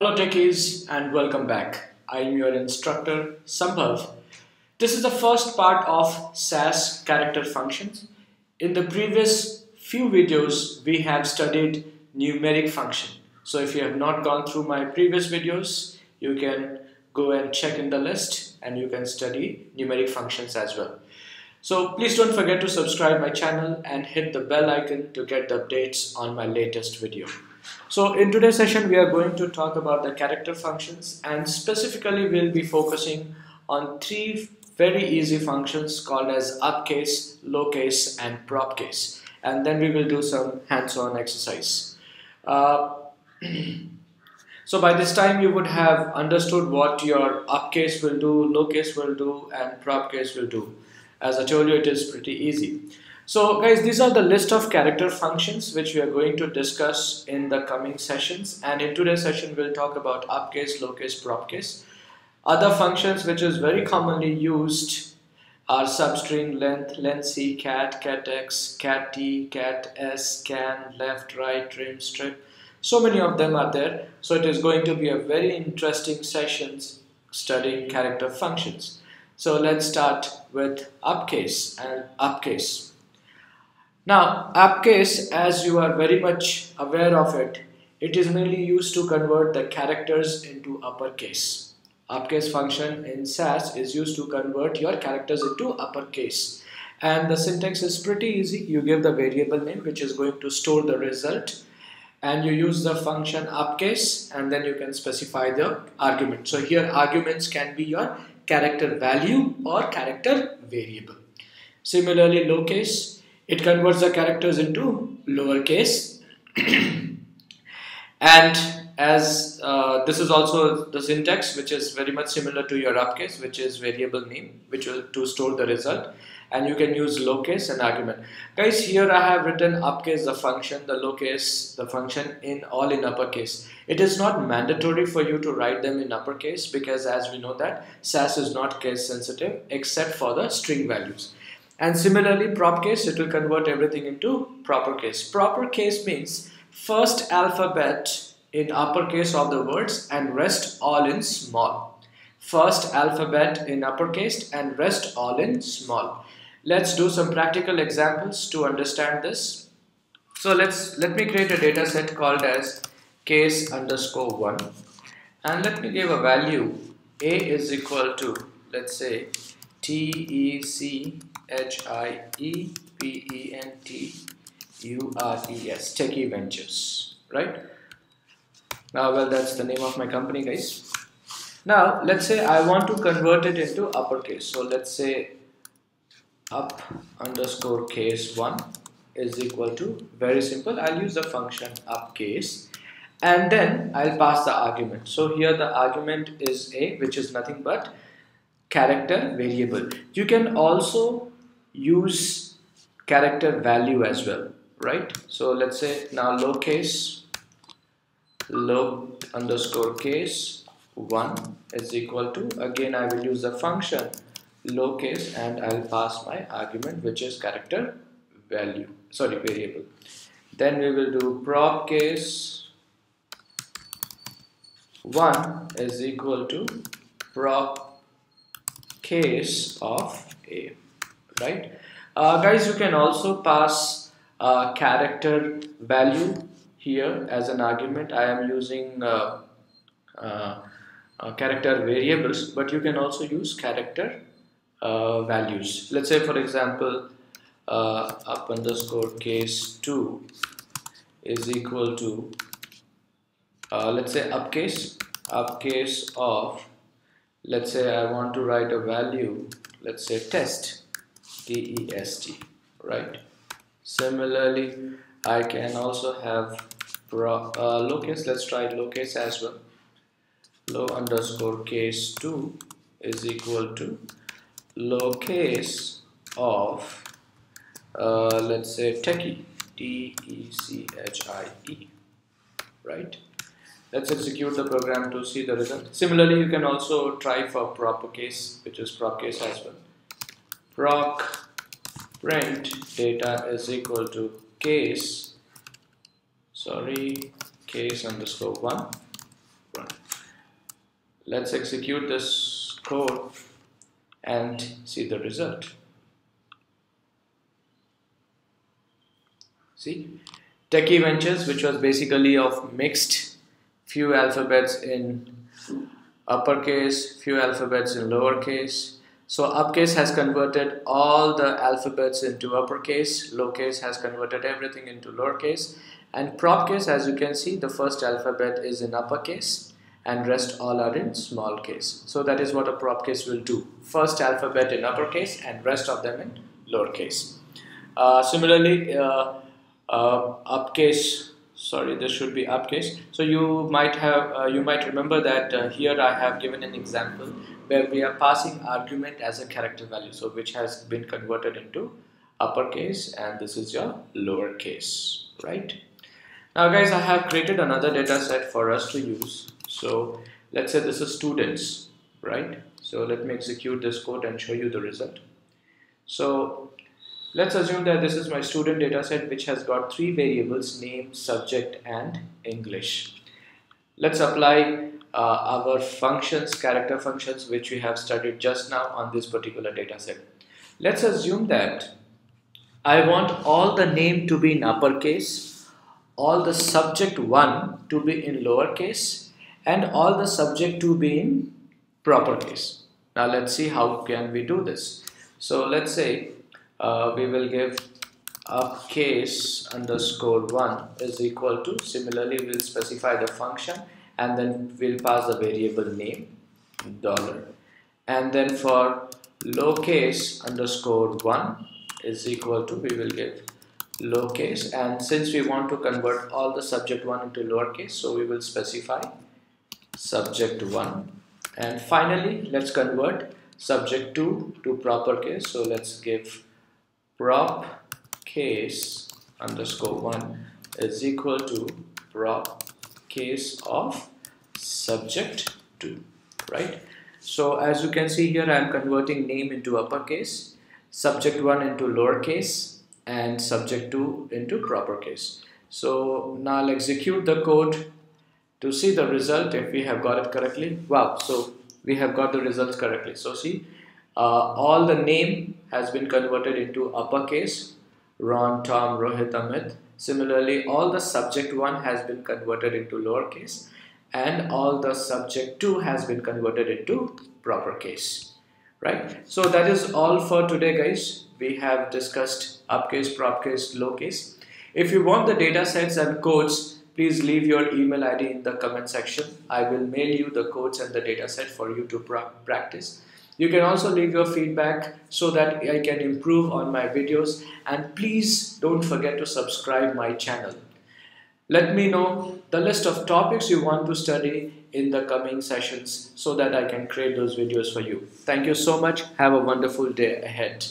Hello techies and welcome back. I am your instructor Sambhav. This is the first part of SAS character functions. In the previous few videos we have studied numeric function. So if you have not gone through my previous videos you can go and check in the list and you can study numeric functions as well. So please don't forget to subscribe my channel and hit the bell icon to get the updates on my latest video. So in today's session we are going to talk about the character functions and specifically we'll be focusing on three very easy functions called as uppercase, lowercase and propcase and then we will do some hands-on exercise. Uh, so by this time you would have understood what your uppercase will do, lowercase will do and propcase will do. As I told you it is pretty easy. So guys, these are the list of character functions which we are going to discuss in the coming sessions. And in today's session, we'll talk about upcase, lowercase, propcase. Other functions which is very commonly used are substring length, length cat, cat x, cat s, scan, left, right, trim, strip. So many of them are there. So it is going to be a very interesting sessions studying character functions. So let's start with upcase and uppercase. Now, uppercase, as you are very much aware of it, it is mainly used to convert the characters into uppercase. Uppercase function in SAS is used to convert your characters into uppercase. And the syntax is pretty easy. You give the variable name which is going to store the result and you use the function uppercase and then you can specify the argument. So here arguments can be your character value or character variable. Similarly, lowercase it converts the characters into lowercase. And as uh, this is also the syntax which is very much similar to your uppercase which is variable name which will to store the result. And you can use lowercase and argument. Guys here I have written uppercase the function the lowercase the function in all in uppercase. It is not mandatory for you to write them in uppercase because as we know that SAS is not case sensitive except for the string values and similarly, prop case, it will convert everything into proper case. Proper case means first alphabet in uppercase of the words and rest all in small. First alphabet in uppercase and rest all in small. Let's do some practical examples to understand this. So let's let me create a data set called as case underscore 1 and let me give a value a is equal to let's say T E C H I E P E N T U R E S Techie Ventures, right? Now, well, that's the name of my company, guys. Now, let's say I want to convert it into uppercase. So let's say up underscore case one is equal to very simple. I'll use the function uppercase and then I'll pass the argument. So here the argument is a, which is nothing but character variable. You can also use character value as well right so let's say now lowercase low underscore case 1 is equal to again I will use the function lowercase and I'll pass my argument which is character value sorry variable then we will do prop case 1 is equal to prop case of a right? Uh, guys you can also pass a character value here as an argument. I am using uh, uh, uh character variables but you can also use character uh, values. Let's say for example uh, up underscore case 2 is equal to let's say uppercase uppercase of let's say I want to write a value let's say test T-E-S-T, right? Similarly, I can also have pro, uh, let's try lowercase as well. Low underscore case 2 is equal to lowercase of, uh, let's say techie, T-E-C-H-I-E, right? Let's execute the program to see the result. Similarly, you can also try for proper case, which is prop case as well. Proc print data is equal to case sorry case underscore one. Let's execute this code and see the result. See? Techie ventures which was basically of mixed few alphabets in uppercase few alphabets in lowercase so uppercase has converted all the alphabets into uppercase, lowercase has converted everything into lowercase and propcase as you can see the first alphabet is in uppercase and rest all are in small case. So that is what a propcase will do. First alphabet in uppercase and rest of them in lowercase. Uh, similarly, uh, uh, upcase sorry this should be upcase. So you might have uh, you might remember that uh, here I have given an example where we are passing argument as a character value so which has been converted into uppercase and this is your lowercase right? Now guys I have created another data set for us to use. So let's say this is students right? So let me execute this code and show you the result. So Let's assume that this is my student dataset which has got three variables name, subject and English. Let's apply uh, our functions, character functions which we have studied just now on this particular dataset. Let's assume that I want all the name to be in uppercase, all the subject 1 to be in lowercase and all the subject to be in proper case. Now let's see how can we do this. So let's say uh, we will give uppercase underscore 1 is equal to similarly we'll specify the function and then we'll pass the variable name dollar. And then for lowercase underscore 1 is equal to we will give lowercase. And since we want to convert all the subject 1 into lowercase so we will specify subject 1 and finally let's convert subject 2 to proper case. So let's give prop case underscore 1 is equal to prop case of subject 2 right? So as you can see here I am converting name into uppercase subject 1 into lowercase and subject 2 into proper case. So now I'll execute the code to see the result if we have got it correctly. Wow so we have got the results correctly. So see Uh, all the name has been converted into uppercase Ron, Tom, Rohit, Amit. Similarly, all the subject 1 has been converted into lowercase and all the subject 2 has been converted into proper case. Right? So that is all for today guys. We have discussed uppercase, propcase, lowercase. If you want the data sets and codes, please leave your email ID in the comment section. I will mail you the codes and the data set for you to practice. You can also leave your feedback so that I can improve on my videos and please don't forget to subscribe my channel. Let me know the list of topics you want to study in the coming sessions so that I can create those videos for you. Thank you so much. Have a wonderful day ahead.